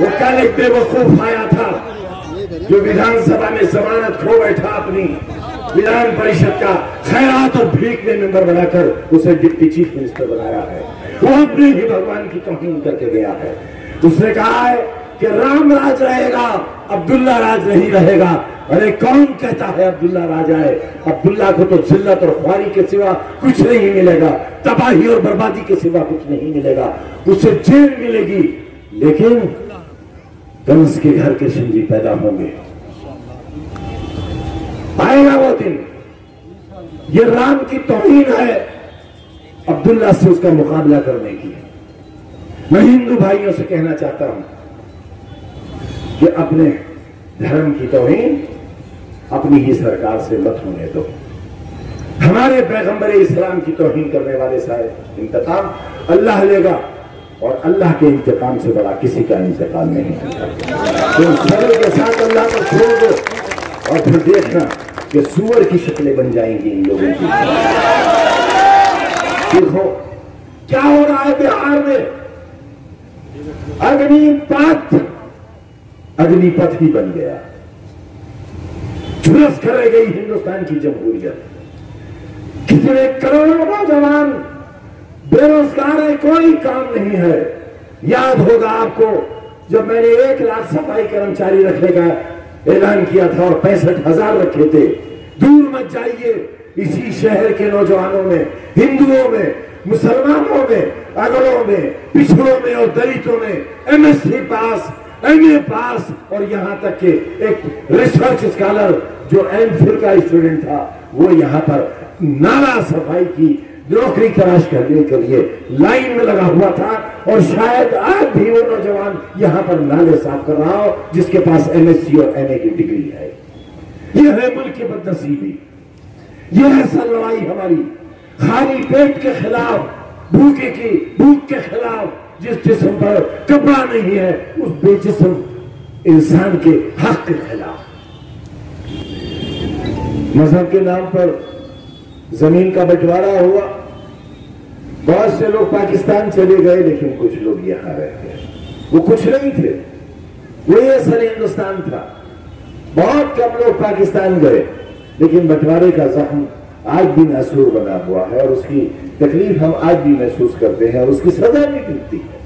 वो कल एक बेवकूफ़ आया था, जो विधानसभा में जमानत खो बैठा अपनी विधान परिषद का खैरात और भीख में मेंबर बनाकर उसे डिप्टी चीफ मिनिस्टर बनाया है। वो अपने ही भगवान की तोहिन करके गया है। उसने कहा है कि राम राज रहेगा, अब्दुल्ला राज नहीं रहेगा। अरे कौन कहता है अब्दुल्ला राज आए अब्दुल्ला को तो जिल्लत और ख्वारी के सिवा कुछ नहीं मिलेगा। तबाही और बर्बादी के सिवा कुछ नहीं मिलेगा। उसे जेल मिलेगी, लेकिन कंस के घर के सिंधी पैदा होंगे। आएगा वो दिन। ये राम की तोहीन है। अब्दुल्ला से उसका मुकाबला करने की मैं हिंदू भाइयों से कहना चाहता हूँ कि अपने धर्म की तोहीन अपनी ही सरकार से मत होने दो। हमारे पैगंबर इस्लाम की तोहीन करने वाले सारे इंतकाम अल्लाह लेगा। और अल्लाह के इंतकाम से बड़ा किसी का इंतकाम नहीं। तो सरल के साथ अल्लाह को छोड़ दो और फिर देखना कि सुअर की शक्लें बन जाएँगी इन लोगों की। देखो, क्या हो रहा है बिहार में? अग्निपथ अग्निपथ ही बन गया। झुलस कर गई हिंदुस्तान की जमहूरियत। कितने करोड़ों नौजवान बेरोजगार है, कोई काम नहीं है। याद होगा आपको, जब मैंने एक लाख सफ़ाई कर्मचारी रखने का ऐलान किया था और पैंसठ हज़ार रखे थे, दूर मत जाइए। इसी शहर के नौजवानों में, हिंदुओं में, मुसलमानों में अगड़ों में, पिछड़ों में और दलितों में एमएससी पास एमए पास, और यहाँ तक के एक रिसर्च स्कॉलर जो एम का स्टूडेंट था, वो यहाँ पर नाला सफ़ाई की नौकरी तलाश करने के लिए लाइन में लगा हुआ था और शायद आज भी वो नौजवान यहाँ पर नाले साफ़ कर रहा हो, जिसके पास एमएससी और एमए की डिग्री है। यह है मुल्क की बदनसीबी। यह है सर लड़ाई हमारी। खाली पेट के खिलाफ, भूखे की, भूख के खिलाफ जिस जिसम पर कपड़ा नहीं है, उस बेजिस्म इंसान के हक के खिलाफ। मज़हब के नाम पर ज़मीन का बंटवारा हुआ। बहुत से लोग पाकिस्तान चले गए, लेकिन कुछ लोग यहाँ रह गए। वो कुछ नहीं थे। वो ये असल हिंदुस्तान था। बहुत कम लोग पाकिस्तान गए, लेकिन बंटवारे का जख्म आज भी महसूर बना हुआ है और उसकी तकलीफ़ हम आज भी महसूस करते हैं और उसकी सजा भी मिलती है।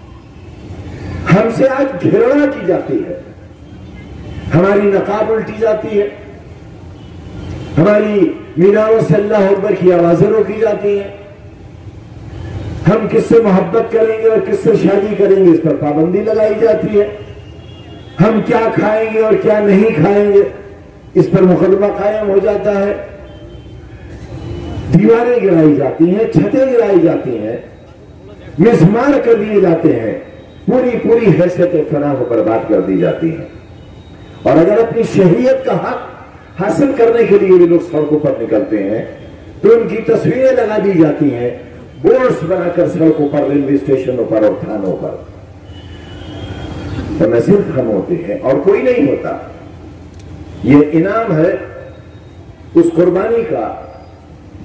हमसे आज घृणा की जाती है। हमारी नकाब उल्टी जाती है। हमारी मीनारों से अल्लाह अकबर की आवाज़ें रोकी जाती हैं। हम किससे मोहब्बत करेंगे और किससे शादी करेंगे? इस पर पाबंदी लगाई जाती है। हम क्या खाएँगे और क्या नहीं खाएँगे? इस पर मुकदमा कायम हो जाता है। दीवारें गिराई जाती हैं, छतें गिराई जाती हैं, मिसमार कर दिए जाते हैं। पूरी पूरी हैसियत फना को बर्बाद कर दी जाती है। और अगर अपनी शहरियत का हक हासिल करने के लिए भी लोग सड़कों पर निकलते हैं तो उनकी तस्वीरें लगा दी जाती हैं। बोर्ड्स बनाकर सड़कों पर रेलवे स्टेशनों पर और थानों पर तो न सिर्फ़ हम होते हैं और कोई नहीं होता। ये इनाम है उस कुर्बानी का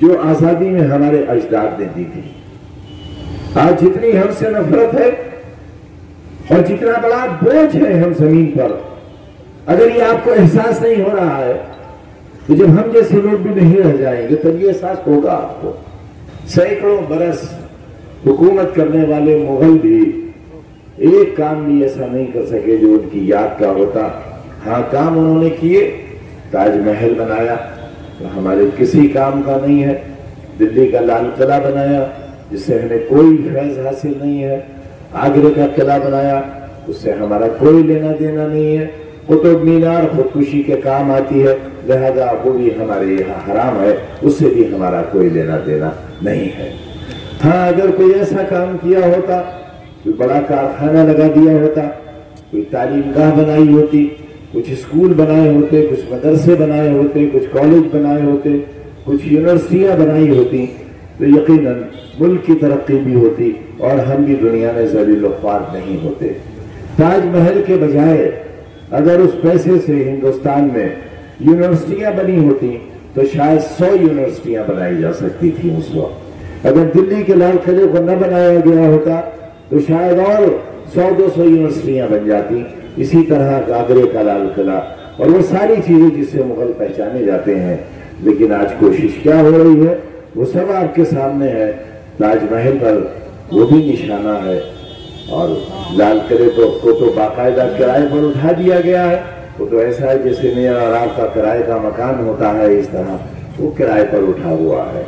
जो आज़ादी में हमारे अजदाद ने दी थी। आज जितनी हमसे नफरत है और जितना बड़ा बोझ है हम ज़मीन पर, अगर ये आपको एहसास नहीं हो रहा है तो जब हम जैसे लोग भी नहीं रह जाएँगे, तब ये एहसास होगा आपको। सैकड़ों बरस हुकूमत करने वाले मुगल भी एक काम भी ऐसा नहीं कर सके जो उनकी याद का होता। हाँ काम उन्होंने किए, ताजमहल बनाया तो हमारे किसी काम का नहीं है। दिल्ली का लाल किला बनाया, जिससे हमें कोई फैज हासिल नहीं है। आगरे का किला बनाया, उससे हमारा कोई लेना देना नहीं है। कुतुब मीनार, खुदकुशी के काम आती है। लिहाजा वो भी हमारे यहाँ हराम है उससे भी हमारा कोई लेना देना नहीं है। हाँ अगर कोई ऐसा काम किया होता, कोई बड़ा कारखाना लगा दिया होता, कोई तालीम गाह बनाई होती, कुछ स्कूल बनाए होते, कुछ मदरसे बनाए होते, कुछ कॉलेज बनाए होते, कुछ यूनिवर्सिटियाँ बनाई होती तो यकीनन मुल्क की तरक्की भी होती और हम भी दुनिया में जलील ख्वार नहीं होते। ताजमहल के बजाय अगर उस पैसे से हिंदुस्तान में यूनिवर्सिटियाँ बनी होती तो शायद सौ यूनिवर्सिटियाँ बनाई जा सकती थी उस वक्त। अगर दिल्ली के लाल किले को न बनाया गया होता तो शायद और सौ दो सौ यूनिवर्सिटियाँ बन जाती, इसी तरह आगरे का लाल किला, और वो सारी चीज़ें जिससे मुगल पहचाने जाते हैं। लेकिन आज कोशिश क्या हो रही है? वो सब आपके सामने है। ताजमहल पर वो भी निशाना है, और लाल किले तो को तो बाकायदा किराए पर उठा दिया गया है। वो तो ऐसा है जैसे मेरा और आपका किराए का मकान होता है इस तरह, वो किराए पर उठा हुआ है।